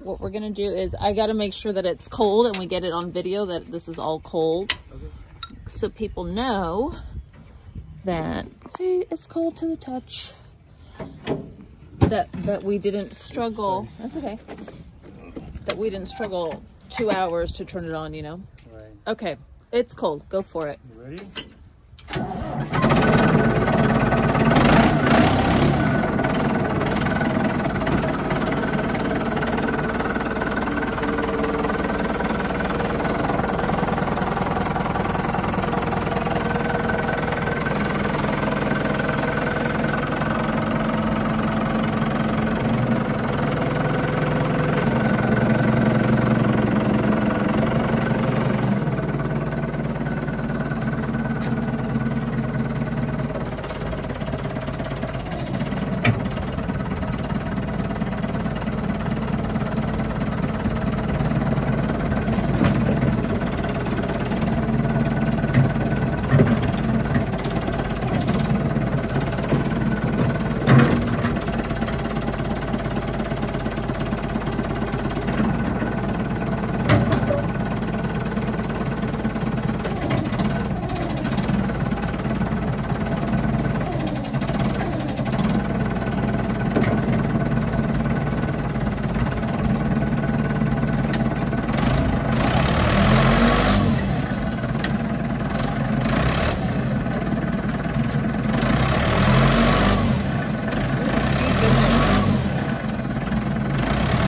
what we're gonna do is I gotta make sure that it's cold and we get it on video that this is all cold. So people know that see it's cold to the touch. That that we didn't struggle. That's okay. That we didn't struggle two hours to turn it on, you know? Right. Okay. It's cold. Go for it. You ready?